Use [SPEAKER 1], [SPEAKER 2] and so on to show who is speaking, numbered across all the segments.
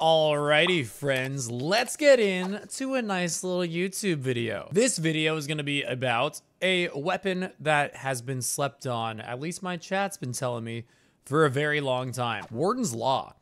[SPEAKER 1] Alrighty, friends, let's get into a nice little YouTube video. This video is to be about a weapon that has been slept on, at least my chat's been telling me, for a very long time. Warden's Law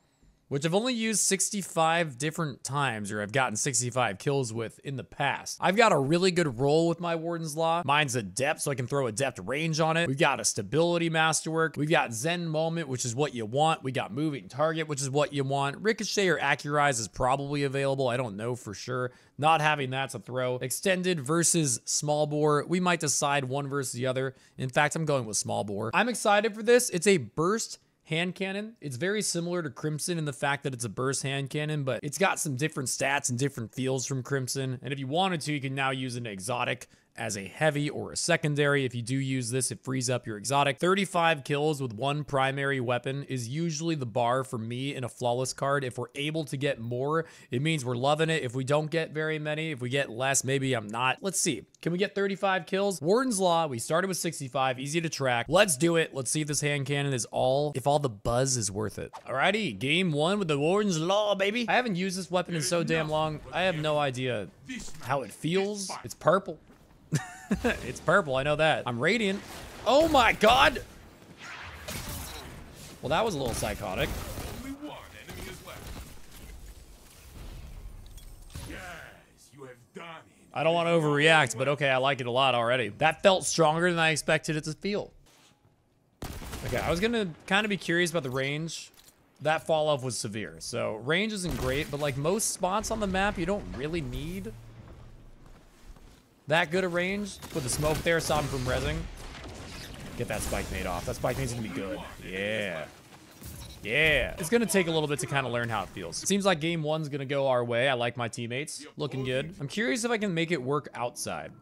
[SPEAKER 1] which I've only used 65 different times or I've gotten 65 kills with in the past. I've got a really good roll with my Warden's Law. Mine's a adept, so I can throw a adept range on it. We've got a stability masterwork. We've got Zen Moment, which is what you want. We got moving target, which is what you want. Ricochet or Accurize is probably available. I don't know for sure. Not having that's a throw. Extended versus small bore. We might decide one versus the other. In fact, I'm going with small bore. I'm excited for this. It's a burst hand cannon. It's very similar to Crimson in the fact that it's a burst hand cannon, but it's got some different stats and different feels from Crimson. And if you wanted to, you can now use an exotic as a heavy or a secondary. If you do use this, it frees up your exotic. 35 kills with one primary weapon is usually the bar for me in a flawless card. If we're able to get more, it means we're loving it. If we don't get very many, if we get less, maybe I'm not. Let's see. Can we get 35 kills? Warden's Law, we started with 65, easy to track. Let's do it. Let's see if this hand cannon is all, if all the buzz is worth it. Alrighty, game one with the Warden's Law, baby. I haven't used this weapon in so damn long. I have no idea how it feels. It's purple. it's purple, I know that. I'm radiant. Oh my god! Well, that was a little psychotic. I don't want to overreact, but okay, I like it a lot already. That felt stronger than I expected it to feel. Okay, I was gonna kind of be curious about the range. That fall off was severe, so range isn't great, but like most spots on the map, you don't really need that good a range. Put the smoke there, stop him from rezzing. Get that spike made off. That spike mate's gonna be good. Yeah. Yeah. It's gonna take a little bit to kind of learn how it feels. Seems like game one's gonna go our way. I like my teammates. Looking good. I'm curious if I can make it work outside.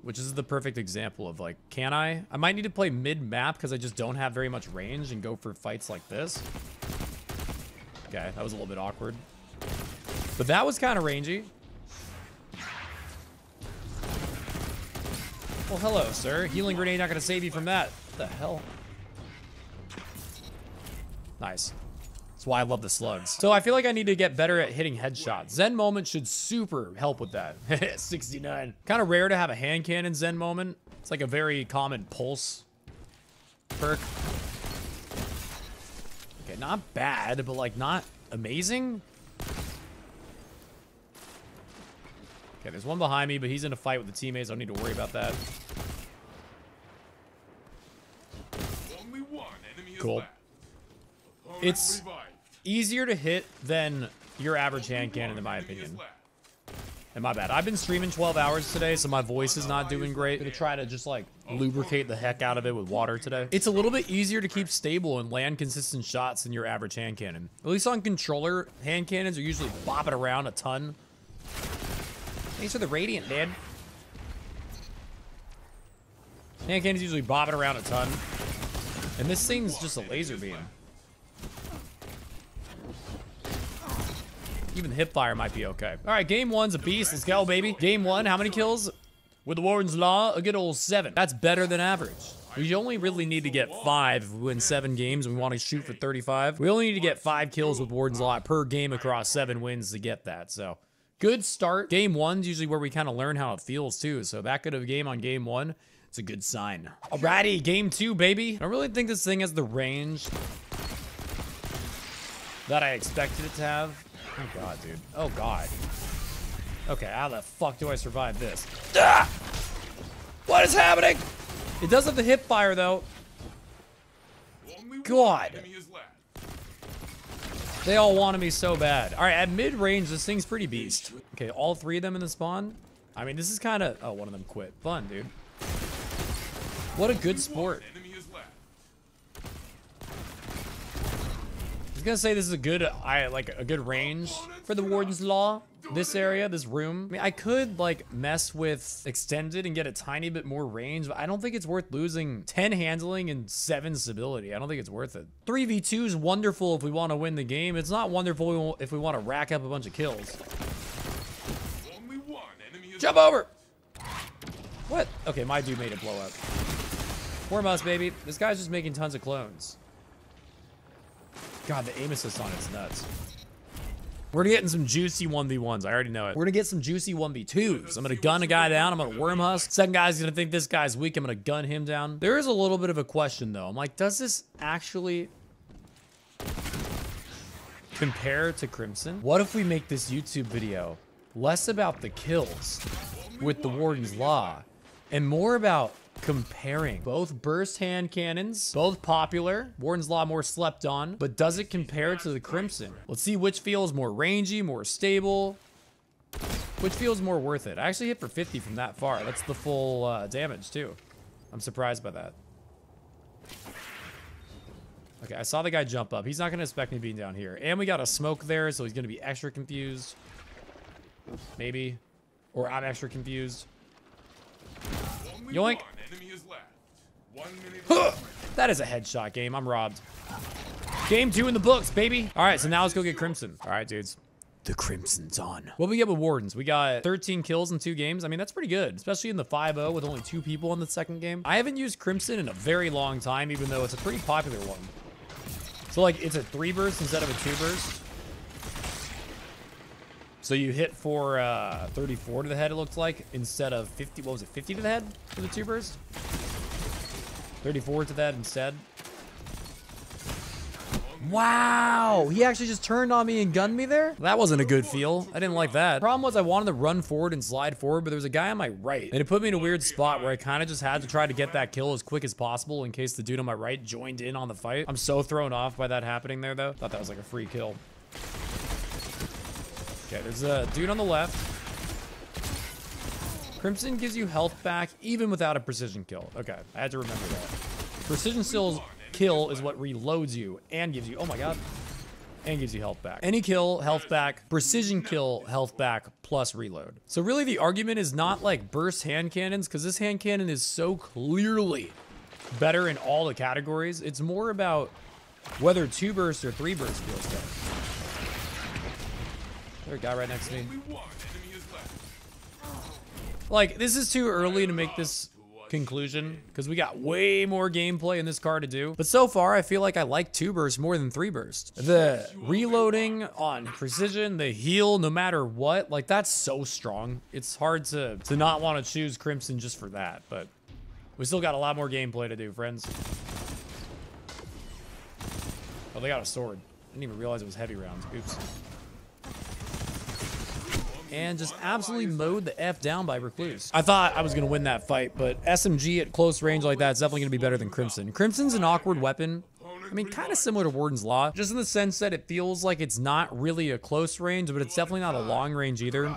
[SPEAKER 1] Which is the perfect example of like, can I? I might need to play mid-map because I just don't have very much range and go for fights like this. Okay, that was a little bit awkward. But that was kind of rangy. Well, hello, sir. Healing grenade not gonna save you from that. What the hell? Nice. That's why I love the slugs. So I feel like I need to get better at hitting headshots. Zen Moment should super help with that. 69. Kind of rare to have a hand cannon Zen Moment. It's like a very common pulse perk. Okay, not bad, but like not amazing. Okay, there's one behind me, but he's in a fight with the teammates. I don't need to worry about that. Cool. It's easier to hit than your average hand cannon, in my opinion. And my bad. I've been streaming 12 hours today, so my voice is not doing great. I'm gonna try to just like lubricate the heck out of it with water today. It's a little bit easier to keep stable and land consistent shots than your average hand cannon. At least on controller, hand cannons are usually bopping around a ton. Thanks for the radiant, dude. Hand cannon's usually bobbing around a ton. And this thing's just a laser beam. Even the hip fire might be okay. All right, game one's a beast. Let's go, baby. Game one, how many kills? With the Warden's Law, a good old seven. That's better than average. We only really need to get five if we win seven games and we want to shoot for 35. We only need to get five kills with Warden's Law per game across seven wins to get that. So good start. Game one's usually where we kind of learn how it feels too. So that of a game on game one, it's a good sign. Alrighty, game two, baby. I really think this thing has the range that I expected it to have. Oh god, dude. Oh god. Okay, how the fuck do I survive this? Ah! What is happening? It does have the hip fire though. God. They all wanted me so bad. All right, at mid-range, this thing's pretty beast. Okay, all three of them in the spawn. I mean, this is kind of... Oh, one of them quit. Fun, dude. What a good sport. I was gonna say this is a good, I like a good range for the Warden's Law. This area, this room. I mean, I could like mess with extended and get a tiny bit more range, but I don't think it's worth losing 10 handling and 7 stability. I don't think it's worth it. 3v2 is wonderful if we want to win the game. It's not wonderful if we want to rack up a bunch of kills. Jump over! What? Okay, my dude made it blow up. Form us, baby. This guy's just making tons of clones. God, the aim assist on it's nuts. We're getting some juicy 1v1s. I already know it. We're gonna get some juicy 1v2s. I'm gonna gun a guy down. I'm gonna Wormhusk. Second guy's gonna think this guy's weak. I'm gonna gun him down. There is a little bit of a question though. I'm like, does this actually compare to Crimson? What if we make this YouTube video less about the kills with the Warden's Law and more about comparing both burst hand cannons, both popular, Warden's Law more slept on, but does it compare to the Crimson? Let's see which feels more rangy, more stable, which feels more worth it. I actually hit for 50 from that far. That's the full uh, damage too. I'm surprised by that. Okay, I saw the guy jump up. He's not to expect me being down here. And we got a smoke there, so he's to be extra confused. Maybe. Or I'm extra confused. Yoink. that is a headshot game. I'm robbed. Game two in the books, baby. All right, so now let's go get Crimson. All right, dudes. The Crimson's on. What we get with Wardens? We got 13 kills in two games. I mean, that's pretty good, especially in the 5-0 with only two people in the second game. I haven't used Crimson in a very long time, even though it's a pretty popular one. So, like, it's a three burst instead of a two burst. So you hit for uh, 34 to the head, it looked like, instead of 50. What was it, 50 to the head for the two burst? 34 to that instead. Wow, he actually just turned on me and gunned me there? That wasn't a good feel. I didn't like that. Problem was I wanted to run forward and slide forward, but there was a guy on my right. And it put me in a weird spot where I kind of just had to try to get that kill as quick as possible in case the dude on my right joined in on the fight. I'm so thrown off by that happening there, though. Thought that was like a free kill. Okay, there's a dude on the left. Crimson gives you health back even without a precision kill. Okay, I had to remember that. Precision skills kill is what reloads you and gives you, oh my god, and gives you health back. Any kill, health back, precision kill, health back, plus reload. So really the argument is not like burst hand cannons, because this hand cannon is so clearly better in all the categories. It's more about whether two burst or three burst feels better. There's a guy right next to me. Like, this is too early to make this conclusion because we got way more gameplay in this car to do. But so far, I feel like I like two bursts more than three bursts. The reloading on precision, the heal, no matter what, like that's so strong. It's hard to, to not want to choose Crimson just for that, but we still got a lot more gameplay to do, friends. Oh, they got a sword. I didn't even realize it was heavy rounds. Oops and just absolutely mowed the F down by Recluse. I thought I was going to win that fight, but SMG at close range like that is definitely going to be better than Crimson. Crimson's an awkward weapon. I mean, kind of similar to Warden's Law, just in the sense that it feels like it's not really a close range, but it's definitely not a long range either.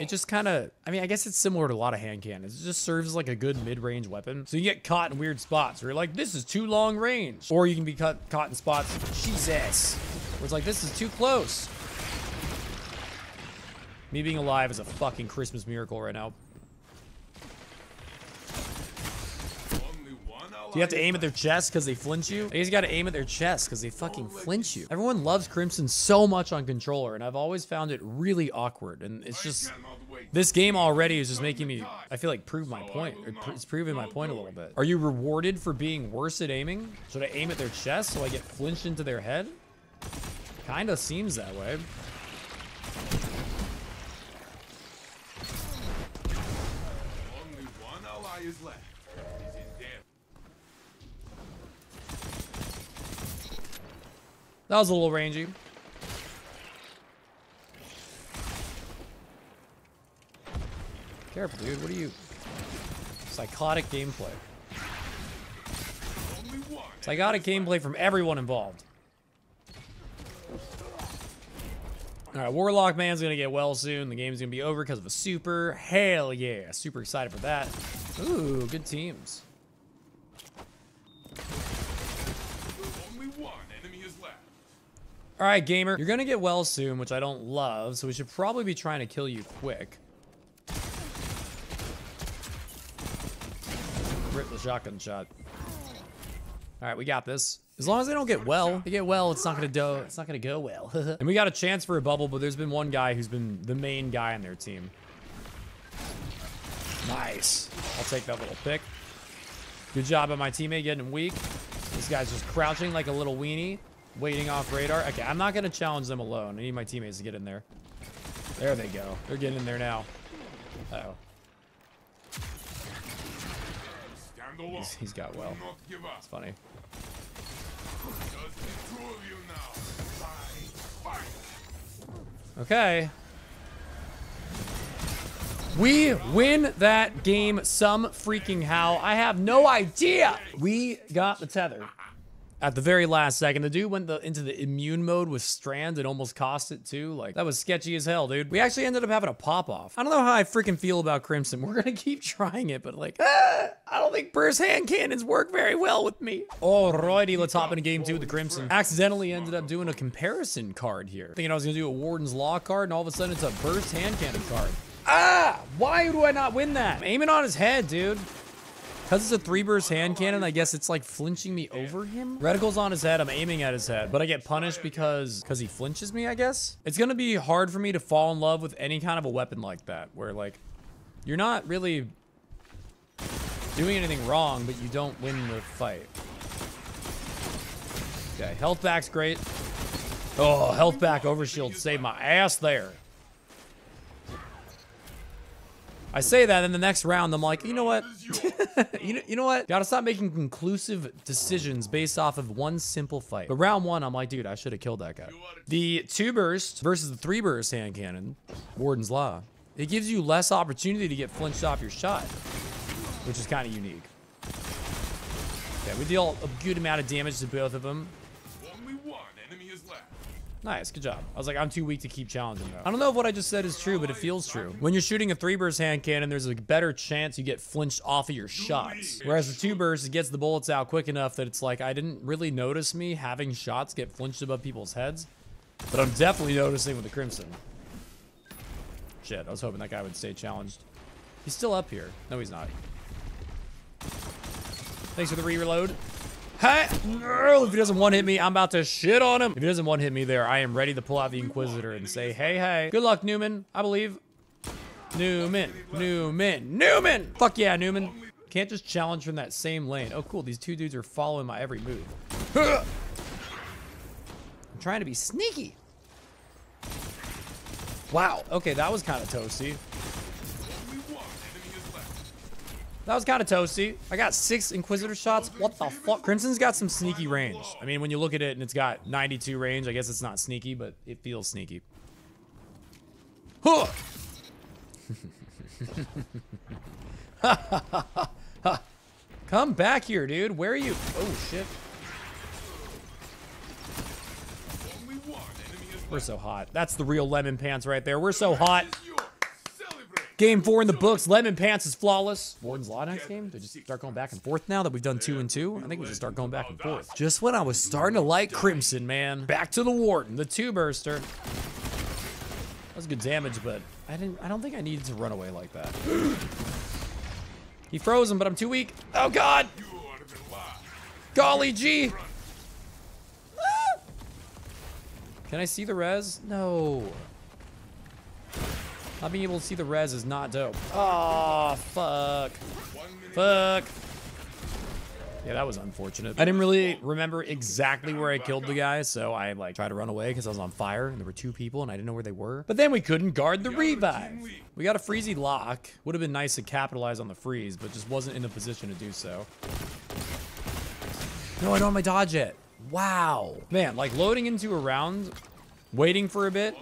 [SPEAKER 1] It just kind of, I mean, I guess it's similar to a lot of hand cannons. It just serves like a good mid-range weapon. So you get caught in weird spots where you're like, this is too long range. Or you can be caught, caught in spots, Jesus, where it's like, this is too close. Me being alive is a fucking Christmas miracle right now. Do you have to aim at their chest because they flinch you? I guess you gotta aim at their chest because they fucking flinch you. Everyone loves Crimson so much on controller, and I've always found it really awkward. And it's just, this game already is just making me, I feel like, prove my point. It's proving my point a little bit. Are you rewarded for being worse at aiming? Should I aim at their chest so I get flinched into their head? Kinda seems that way. Is left. That was a little rangy. Careful, dude. What are you? Psychotic gameplay. Psychotic gameplay from everyone involved. All right, Warlock Man's gonna get well soon. The game's gonna be over because of a super. Hell yeah, super excited for that. Ooh, good teams. All right, gamer, you're gonna get well soon, which I don't love, so we should probably be trying to kill you quick. Rip the shotgun shot. All right, we got this. As long as they don't get well, they get well, it's not gonna do. It's not gonna go well. and we got a chance for a bubble, but there's been one guy who's been the main guy on their team. Nice. I'll take that little pick. Good job on my teammate getting weak. This guy's just crouching like a little weenie. waiting off radar. Okay, I'm not going to challenge them alone. I need my teammates to get in there. There they go. They're getting in there now. Uh oh He's, he's got well. It's funny. Okay. We win that game some freaking how. I have no idea. We got the tether at the very last second. The dude went the, into the immune mode with Strand and almost cost it too. Like, that was sketchy as hell, dude. We actually ended up having a pop-off. I don't know how I freaking feel about Crimson. We're gonna keep trying it, but like, ah, I don't think burst hand cannons work very well with me. Alrighty, let's hop into game two with the Crimson. Accidentally ended up doing a comparison card here. Thinking I was gonna do a Warden's Law card, and all of a sudden it's a burst hand cannon card. Ah! Why do I not win that? I'm aiming on his head, dude. Because it's a three burst hand cannon, I guess it's like flinching me over him. Reticle's on his head. I'm aiming at his head, but I get punished because because he flinches me, I guess. It's to be hard for me to fall in love with any kind of a weapon like that, where like you're not really doing anything wrong, but you don't win the fight. Okay, health back's great. Oh, health back overshield saved my ass there. I say that in the next round, I'm like, you know what? you, know, you know what? Gotta stop making conclusive decisions based off of one simple fight. But round one, I'm like, dude, I should have killed that guy. The two burst versus the three burst hand cannon, Warden's Law. It gives you less opportunity to get flinched off your shot, which is kind of unique. Yeah, we deal a good amount of damage to both of them. Nice, good job. I was like, I'm too weak to keep challenging though. I don't know if what I just said is true, but it feels true. When you're shooting a three burst hand cannon, there's a better chance you get flinched off of your shots. Whereas the two burst, it gets the bullets out quick enough that it's like, I didn't really notice me having shots get flinched above people's heads. But I'm definitely noticing with the Crimson. Shit, I was hoping that guy would stay challenged. He's still up here. No, he's not. Thanks for the re-reload. Hey, if he doesn't one hit me, I'm about to shit on him. If he doesn't one hit me there, I am ready to pull out the Inquisitor and say, hey, hey. Good luck, Newman. I believe. Newman, Newman, Newman. Fuck yeah, Newman. Can't just challenge from that same lane. Oh, cool. These two dudes are following my every move. I'm trying to be sneaky. Wow. Okay, that was kind of toasty. That was kind of toasty. I got six Inquisitor shots. What the fuck? Crimson's got some sneaky range. I mean, when you look at it and it's got 92 range, I guess it's not sneaky, but it feels sneaky. Huh! Come back here, dude. Where are you? Oh, shit. We're so hot. That's the real lemon pants right there. We're so hot. Game four in the books. Lemon Pants is flawless. Warden's Law next game? They just start going back and forth now that we've done two and two? I think we should start going back and forth. Just when I was starting to like Crimson, man. Back to the Warden, the two-burster. That was good damage, but I didn't. I don't think I needed to run away like that. he froze him, but I'm too weak. Oh, God. Golly gee. Ah! Can I see the res? No. Not being able to see the res is not dope. Oh, fuck. Fuck. Yeah, that was unfortunate. I didn't really remember exactly where I killed the guy, so I like tried to run away because I was on fire and there were two people and I didn't know where they were. But then we couldn't guard the revive. We got a freezy lock. Would have been nice to capitalize on the freeze, but just wasn't in a position to do so. No, I don't have my dodge yet. Wow. Man, like loading into a round, waiting for a bit,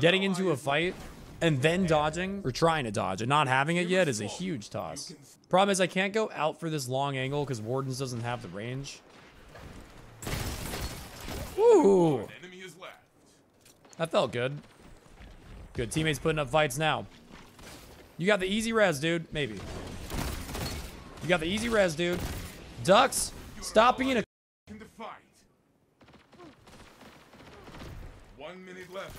[SPEAKER 1] getting into a fight, and then dodging, or trying to dodge, and not having it yet is a huge toss. Problem is I can't go out for this long angle because Wardens doesn't have the range. Ooh. That felt good. Good. Teammates putting up fights now. You got the easy res, dude. Maybe. You got the easy res, dude. Ducks, stop being a... One minute left,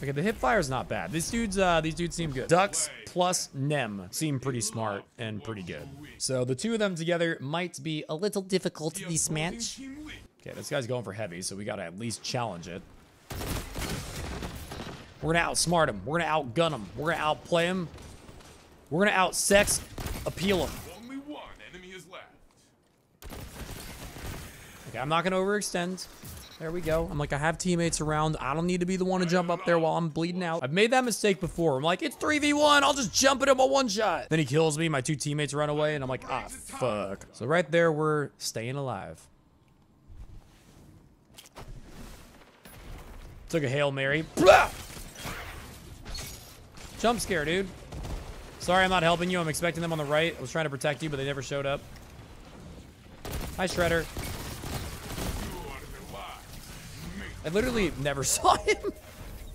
[SPEAKER 1] Okay, the hip fire's not bad. These dudes, uh, these dudes seem good. Ducks plus Nem seem pretty smart and pretty good. So the two of them together might be a little difficult this match. Okay, this guy's going for heavy, so we gotta at least challenge it. We're gonna outsmart him. We're gonna outgun him. We're gonna outplay him. We're gonna outsex appeal him. Okay, I'm not gonna overextend. There we go. I'm like, I have teammates around. I don't need to be the one to jump up there while I'm bleeding out. I've made that mistake before. I'm like, it's 3v1. I'll just jump at him a one shot. Then he kills me. My two teammates run away, and I'm like, ah, fuck. So right there, we're staying alive. Took a Hail Mary. Blah! Jump scare, dude. Sorry I'm not helping you. I'm expecting them on the right. I was trying to protect you, but they never showed up. Hi, Shredder. I literally never saw him.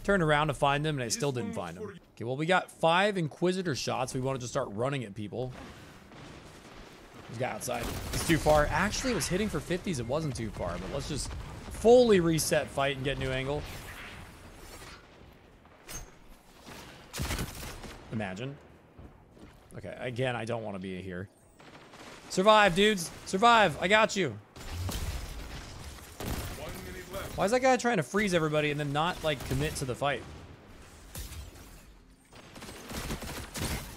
[SPEAKER 1] Turned around to find him, and I still didn't find him. Okay, well, we got five Inquisitor shots. We wanted to start running at people. He's got outside. It's too far. Actually, it was hitting for 50s. It wasn't too far, but let's just fully reset fight and get new angle. Imagine. Okay, again, I don't want to be here. Survive, dudes. Survive. I got you. Why is that guy trying to freeze everybody and then not, like, commit to the fight?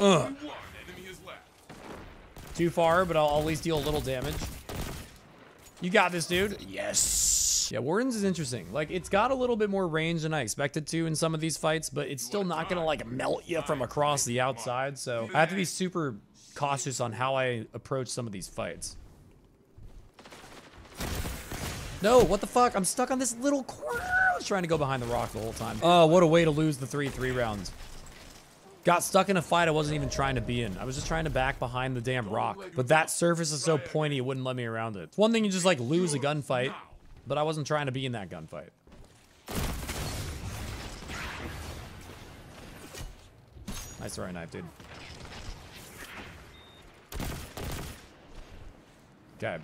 [SPEAKER 1] Ugh. Too far, but I'll, I'll at least deal a little damage. You got this, dude. Yes. Yeah, Warden's is interesting. Like, it's got a little bit more range than I expected to in some of these fights, but it's still not gonna, like, melt you from across the outside, so I have to be super cautious on how I approach some of these fights. No, what the fuck? I'm stuck on this little corner. I was trying to go behind the rock the whole time. Oh, what a way to lose the 3-3 rounds. Got stuck in a fight I wasn't even trying to be in. I was just trying to back behind the damn rock. But that surface is so pointy, it wouldn't let me around it. It's one thing you just like lose a gunfight, but I wasn't trying to be in that gunfight. Nice throwing knife, dude. Okay.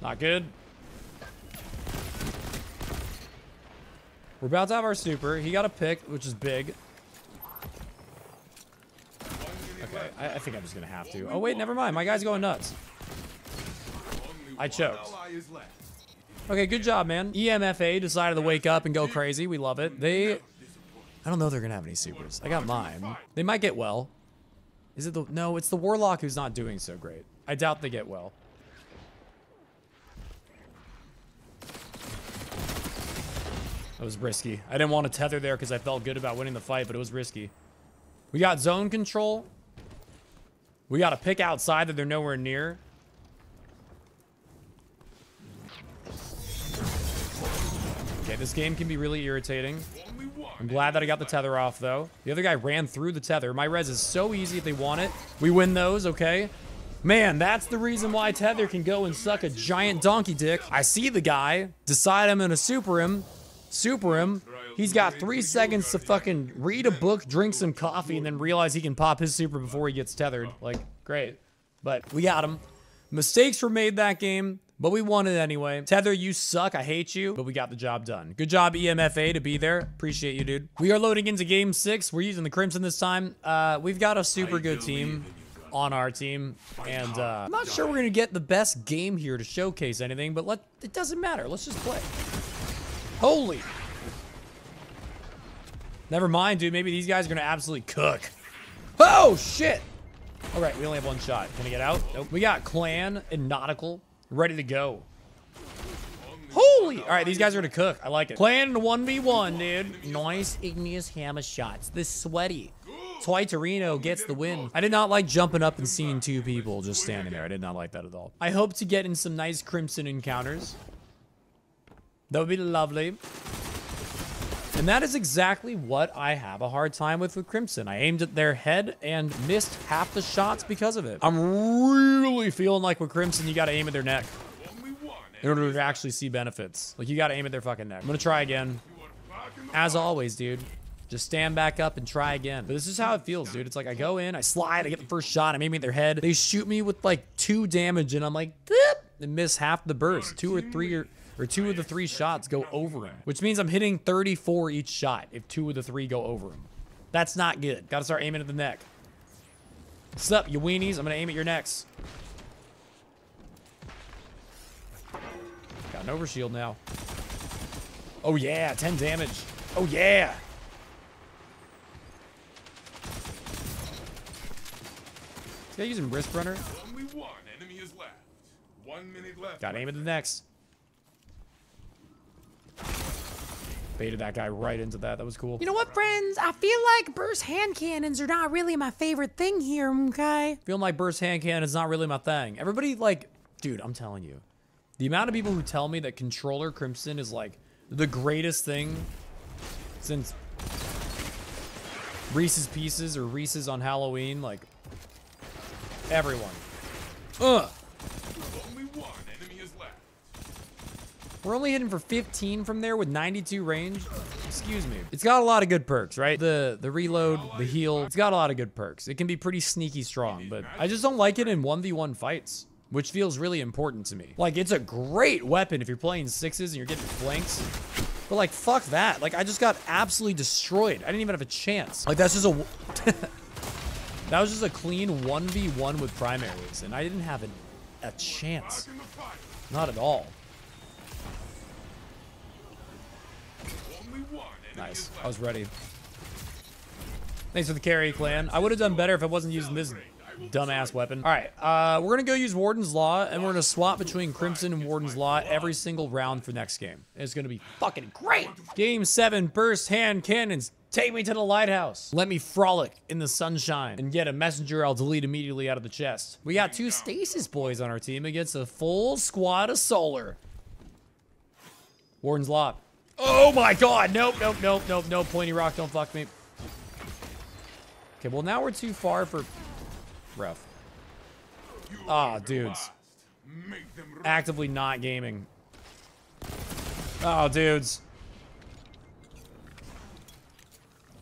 [SPEAKER 1] Not good. We're about to have our super. He got a pick, which is big. Okay, I, I think I'm just gonna have to. Oh wait, never mind. My guy's going nuts. I choked. Okay, good job, man. EMFA decided to wake up and go crazy. We love it. They... I don't know they're gonna have any supers. I got mine. They might get well. Is it the... No, it's the Warlock who's not doing so great. I doubt they get well. That was risky. I didn't want to tether there because I felt good about winning the fight, but it was risky. We got zone control. We got to pick outside that they're nowhere near. Okay, this game can be really irritating. I'm glad that I got the tether off, though. The other guy ran through the tether. My res is so easy if they want it. We win those, okay? Man, that's the reason why Tether can go and suck a giant donkey dick. I see the guy, decide I'm gonna super him, super him. He's got three seconds to fucking read a book, drink some coffee, and then realize he can pop his super before he gets tethered. Like, great. But we got him. Mistakes were made that game, but we won it anyway. Tether, you suck. I hate you, but we got the job done. Good job, EMFA, to be there. Appreciate you, dude. We are loading into game six. We're using the Crimson this time. Uh, we've got a super good team on our team. And uh, I'm not sure we're going to get the best game here to showcase anything, but let it doesn't matter. Let's just play. Holy. Never mind, dude. Maybe these guys are going to absolutely cook. Oh, shit. All right, we only have one shot. Can I get out? Nope. We got Clan and Nautical ready to go. Holy! All right, these guys are gonna cook. I like it. Clan 1v1, dude. Nice igneous hammer shots. This sweaty. Twy Torino gets the win. I did not like jumping up and seeing two people just standing there. I did not like that at all. I hope to get in some nice Crimson encounters. That would be lovely. And that is exactly what I have a hard time with with Crimson. I aimed at their head and missed half the shots because of it. I'm really feeling like with Crimson, you gotta aim at their neck. In order to actually see benefits. Like, you gotta aim at their fucking neck. I'm gonna try again. As always, dude. Just stand back up and try again. But this is how it feels, dude. It's like I go in, I slide, I get the first shot, I'm aiming at their head. They shoot me with like two damage, and I'm like, and miss half the burst. Two or three or, or two of the three shots go over him, which means I'm hitting 34 each shot if two of the three go over him. That's not good. Gotta start aiming at the neck. What's up, you weenies? I'm gonna aim at your necks. Got an overshield now. Oh yeah, 10 damage. Oh yeah. Is he using Wrist Runner?
[SPEAKER 2] Only one enemy is left. One minute left.
[SPEAKER 1] Got aim at the next. Baited that guy right into that. That was cool.
[SPEAKER 3] You know what, friends? I feel like burst hand cannons are not really my favorite thing here, okay?
[SPEAKER 1] Feeling like burst hand cannon is not really my thing. Everybody, like, dude, I'm telling you. The amount of people who tell me that controller Crimson is, like, the greatest thing since Reese's Pieces or Reese's on Halloween, like, everyone. Ugh.
[SPEAKER 2] Only one enemy is left.
[SPEAKER 1] We're only hitting for 15 from there with 92 range. Excuse me. It's got a lot of good perks, right? The the reload, the heal. It's got a lot of good perks. It can be pretty sneaky strong, but I just don't like it in 1v1 fights, which feels really important to me. Like, it's a great weapon if you're playing sixes and you're getting flanks. But like, fuck that. Like, I just got absolutely destroyed. I didn't even have a chance. Like, that's just a... that was just a clean 1v1 with primaries, and I didn't have an, a chance. Not at all. Nice. I was ready. Thanks for the carry, clan. I would have done better if I wasn't using this dumbass weapon. All right, uh, we're gonna go use Warden's Law, and we're gonna swap between Crimson and Warden's Law every single round for next game. It's gonna be fucking great. Game seven, burst hand cannons. Take me to the lighthouse. Let me frolic in the sunshine and get a messenger I'll delete immediately out of the chest. We got two stasis boys on our team against a full squad of solar. Warden's Law. Oh my god, nope, nope, nope, nope, nope. Pointy rock, don't fuck me. Okay, well now we're too far for rough.
[SPEAKER 2] You
[SPEAKER 1] Ah,
[SPEAKER 2] the
[SPEAKER 1] dudes. Actively not gaming. Oh, dudes.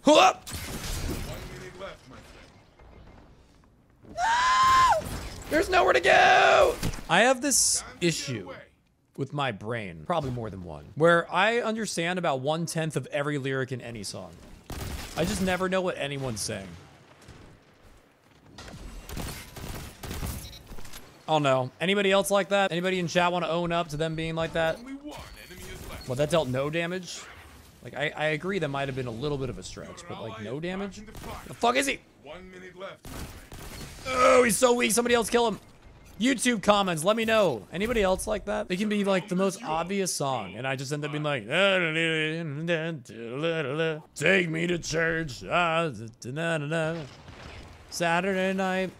[SPEAKER 1] Huh!
[SPEAKER 2] One minute left, my friend.
[SPEAKER 1] There's nowhere to go! I have this
[SPEAKER 2] Time to get
[SPEAKER 1] issue. With my brain, probably more than one, where I understand about one tenth of every lyric in any song. I just never know what anyone's saying. Oh no. Anybody else like that? Anybody in chat want to own up to them being like that?
[SPEAKER 2] Only one enemy is left.
[SPEAKER 1] Well, that dealt no damage. Like, I, I agree that might have been a little bit of a stretch, but like, no damage?
[SPEAKER 2] the
[SPEAKER 1] fuck is he?
[SPEAKER 2] One minute left.
[SPEAKER 1] Oh, he's so weak. Somebody else kill him. YouTube comments, let me know. Anybody else like that? It can be like the most obvious song, and I just end up being like, take me to church. ah. Saturday night,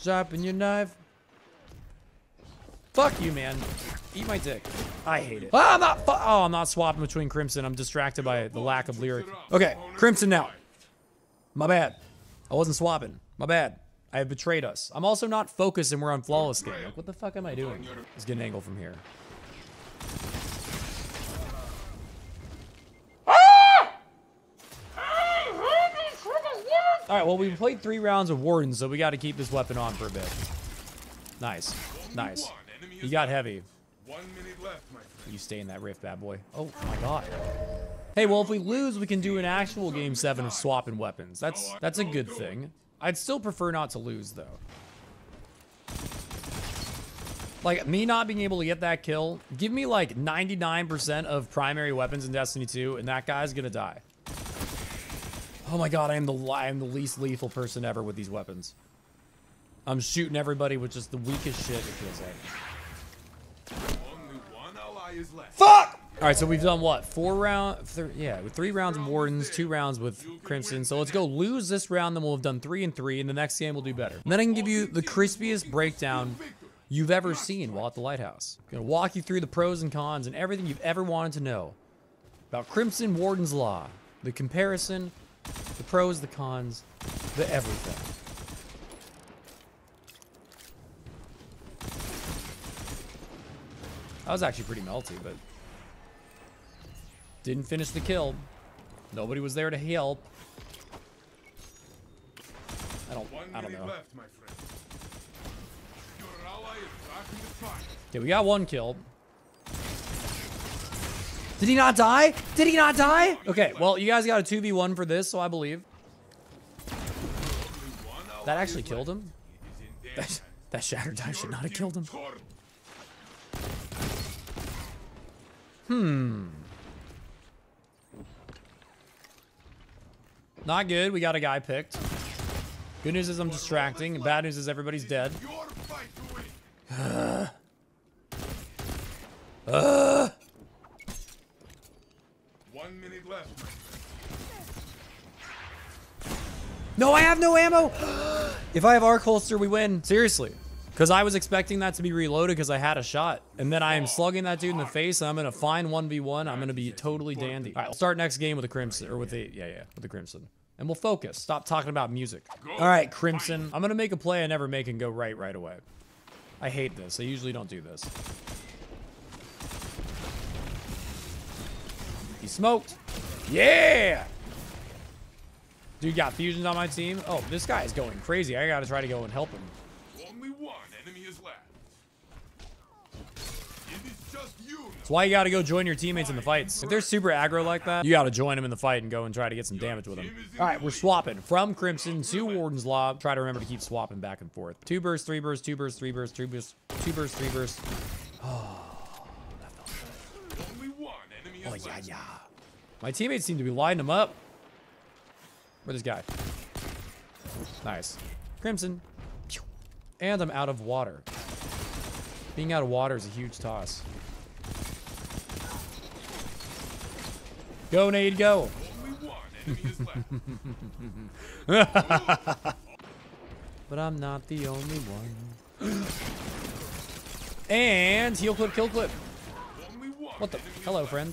[SPEAKER 1] sharpen your knife. Fuck you, man. Eat my dick. I hate it. Ah, I'm not. Oh, I'm not swapping between Crimson. I'm distracted by the lack of lyric. Okay, Crimson now. My bad. I wasn't swapping. My bad. I have betrayed us. I'm also not focused and we're on flawless game. Like, what the fuck am I doing? Let's get an angle from here. Ah! All right, well, we played three rounds of Warden, so we got to keep this weapon on for a bit. Nice. Nice.
[SPEAKER 2] One enemy
[SPEAKER 1] You got heavy.
[SPEAKER 2] One minute left.
[SPEAKER 1] You stay in that rift, bad boy. Oh my god. Hey, well, if we lose, we can do an actual game seven of swapping weapons. That's that's a good thing. I'd still prefer not to lose though. Like me not being able to get that kill, give me like 99% of primary weapons in Destiny 2, and that guy's gonna die. Oh my god, I am the I am the least lethal person ever with these weapons. I'm shooting everybody with just the weakest shit. It feels like.
[SPEAKER 2] Only one ally is left.
[SPEAKER 1] Fuck! All right, so we've done what? Four round, th yeah, with three rounds of Wardens, two rounds with Crimson. So let's go lose this round, then we'll have done three and three, and the next game we'll do better. And then I can give you the crispiest breakdown you've ever seen while at the lighthouse. I'm gonna walk you through the pros and cons and everything you've ever wanted to know about Crimson Warden's Law, the comparison, the pros, the cons, the everything. That was actually pretty melty, but didn't finish the kill. Nobody was there to help. I don't. I don't know.
[SPEAKER 2] left, my. Your ally is back in the.
[SPEAKER 1] Okay, we got one kill. Did he not die? Did he not die? Okay, well, you guys got a 2v1 for this, so I believe. That actually killed him?
[SPEAKER 2] It is in their
[SPEAKER 1] That, that Shattered Die should not have killed him.
[SPEAKER 2] Torn. Hmm.
[SPEAKER 1] Not good. We got a guy picked. Good news is I'm distracting. Bad news is everybody's dead.
[SPEAKER 2] Uh. One minute left.
[SPEAKER 1] No, I have no ammo. if I have arc holster, we win. Seriously. Because I was expecting that to be reloaded because I had a shot. And then I am slugging that dude in the face. And I'm going to find 1v1. I'm going to be totally dandy. All right, we'll start next game with the Crimson. Or with the, yeah, yeah, with the Crimson. And we'll focus. Stop talking about music. All right, Crimson. I'm going to make a play I never make and go right right away. I hate this. I usually don't do this. He smoked. Yeah! Dude got fusions on my team. Oh, this guy is going crazy. I gotta try to go and help him.
[SPEAKER 2] Only one enemy is left. It is you now.
[SPEAKER 1] That's why you gotta go join your teammates in the fights. If they're super aggro like that, you gotta join them in the fight and go and try to get some damage with them. All right, we're swapping from Crimson to Warden's Law. Try to remember to keep swapping back and forth. Two bursts, three bursts, two bursts, three bursts, two bursts, two bursts, three bursts.
[SPEAKER 2] Only one enemy is
[SPEAKER 1] Oh, yeah, yeah. My teammates seem to be lining them up. Where's this guy? Nice. Crimson. And I'm out of water. Being out of water is a huge toss. Go, Nade, go. But I'm not the only one. and heal clip, kill clip. What the? Hello, friend.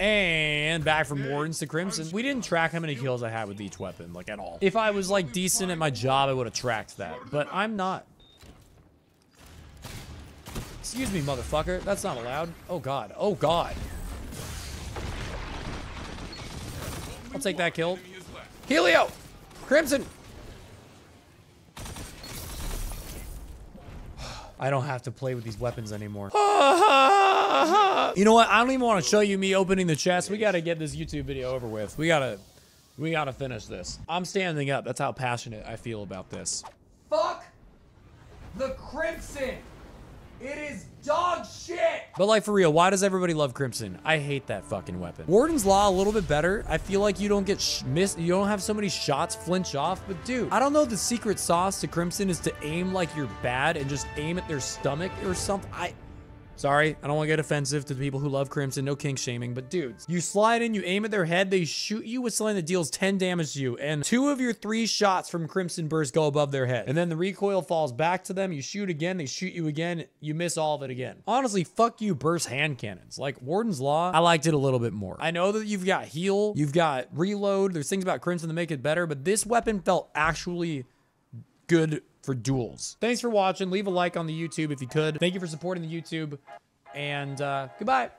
[SPEAKER 1] And back from Wardens to Crimson. We didn't track how many kills I had with each weapon, like at all. If I was like decent at my job, I would have tracked that. But I'm not. Excuse me, motherfucker. That's not allowed. Oh god. Oh god. I'll take that kill. Helio! Crimson! I don't have to play with these weapons anymore. you know what? I don't even want to show you me opening the chest. We got to get this YouTube video over with. We got to we got to finish this. I'm standing up. That's how passionate I feel about this. Fuck the Crimson. It is dog shit. But like for real, why does everybody love Crimson? I hate that fucking weapon. Warden's Law a little bit better. I feel like you don't get missed. You don't have so many shots flinch off. But dude, I don't know. The secret sauce to Crimson is to aim like you're bad and just aim at their stomach or something. I. Sorry, I don't want to get offensive to the people who love Crimson. No kink shaming, but dudes, you slide in, you aim at their head, they shoot you with something that deals 10 damage to you, and two of your three shots from Crimson Burst go above their head. And then the recoil falls back to them, you shoot again, they shoot you again, you miss all of it again. Honestly, fuck you, Burst hand cannons. Like Warden's Law, I liked it a little bit more. I know that you've got heal, you've got reload, there's things about Crimson that make it better, but this weapon felt actually good for duels. Thanks for watching. Leave a like on the YouTube if you could. Thank you for supporting the YouTube. And uh, goodbye.